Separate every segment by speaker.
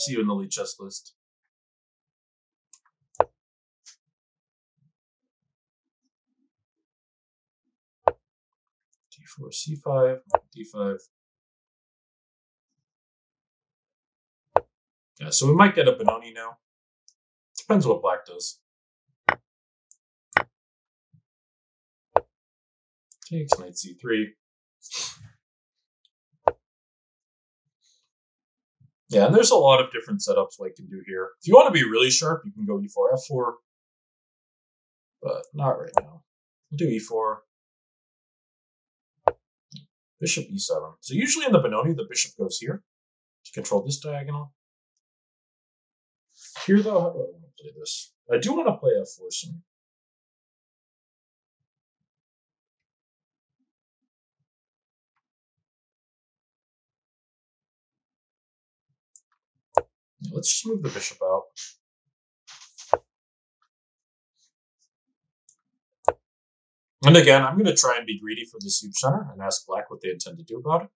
Speaker 1: See you in the lichess list. d4, c5, d5. Yeah, so we might get a Benoni now. Depends what black does. Takes knight c3. Yeah, and there's a lot of different setups white can do here. If you want to be really sharp, you can go e4, f4. But not right now. We'll do e4. Bishop e7. So usually in the Benoni, the bishop goes here to control this diagonal. Here, though, do I want to play this? I do want to play f4 soon. Let's just move the bishop out. And again, I'm going to try and be greedy for this huge center and ask black what they intend to do about it.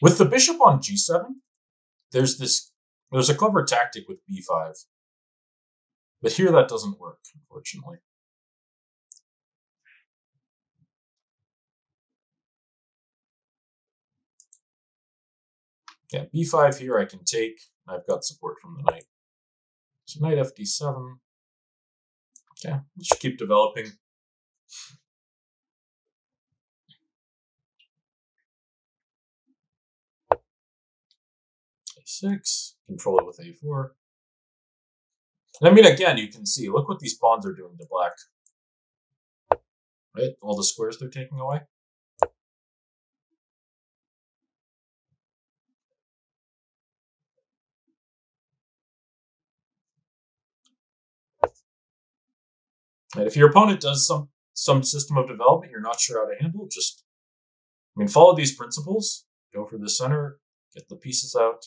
Speaker 1: With the bishop on g7, there's this there's a clever tactic with b5. But here that doesn't work, unfortunately. Yeah, b5 here I can take. I've got support from the knight. So knight fd7. Yeah, just keep developing. A6, control it with A4. And I mean, again, you can see, look what these pawns are doing to black. Right? All the squares they're taking away. And if your opponent does some some system of development you're not sure how to handle, just I mean follow these principles, go for the center, get the pieces out.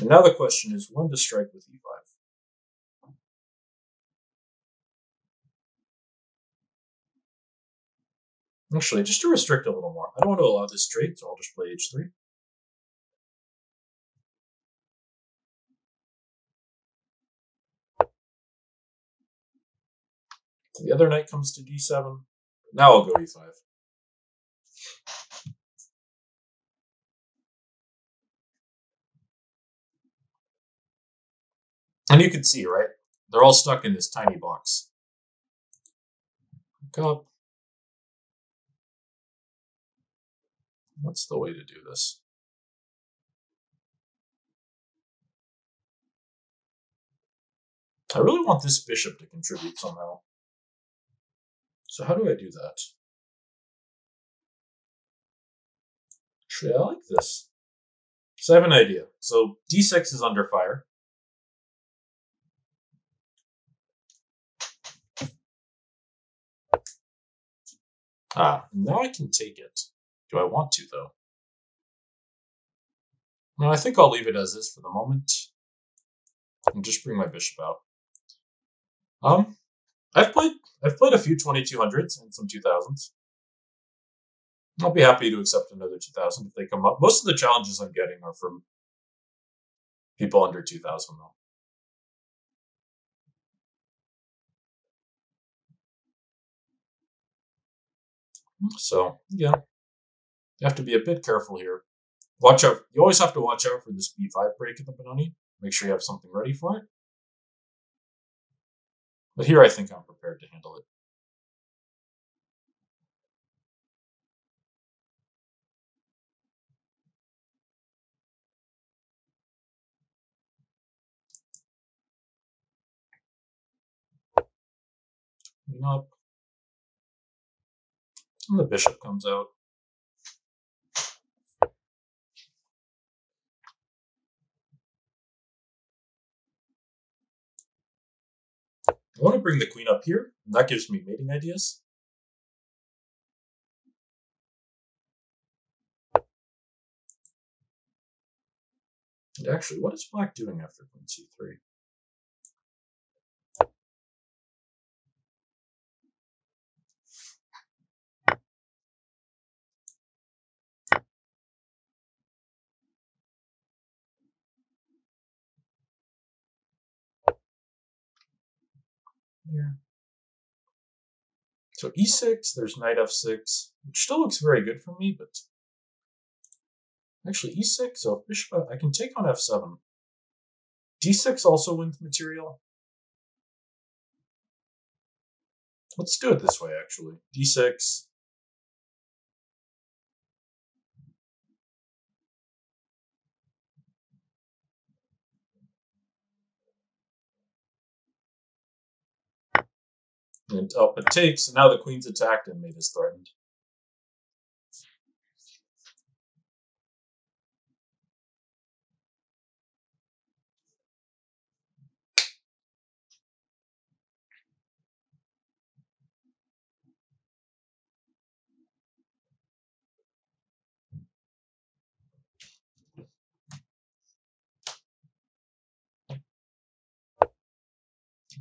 Speaker 1: And now the question is when to strike with e5. Actually, just to restrict a little more. I don't want to allow this straight, so I'll just play h3. The other knight comes to d7. Now I'll go e5. And you can see, right? They're all stuck in this tiny box. Look up. What's the way to do this? I really want this bishop to contribute somehow. So how do I do that? Actually, I like this. So I have an idea. So d6 is under fire. Ah, now I can take it. Do I want to, though? No, I think I'll leave it as is for the moment. And just bring my bishop out. Um, I've played I've played a few 2200s and some 2000s. I'll be happy to accept another 2000 if they come up. Most of the challenges I'm getting are from people under 2000 though. So, yeah. You have to be a bit careful here. Watch out. You always have to watch out for this b5 break in the Benoni. Make sure you have something ready for it. But here I think I'm prepared to handle it. Up. And the bishop comes out. I want to bring the queen up here. And that gives me mating ideas. And actually, what is black doing after queen c3? Here. So e6, there's knight f6, which still looks very good for me, but actually e6, so if bishop, uh, I can take on f7. d6 also wins material. Let's do it this way, actually. d6, And oh, it takes, and now the queen's attacked and mate is threatened.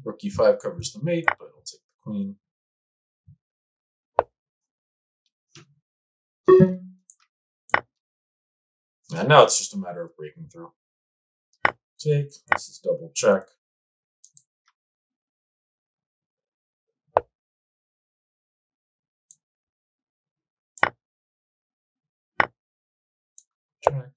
Speaker 1: Rook e5 covers the mate, but I'll take queen. And now it's just a matter of breaking through. Take, this is double check. Check.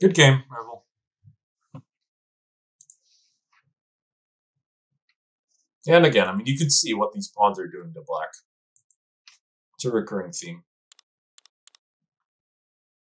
Speaker 1: Good game, Rebel. And again, I mean, you can see what these pawns are doing to black. It's a recurring theme.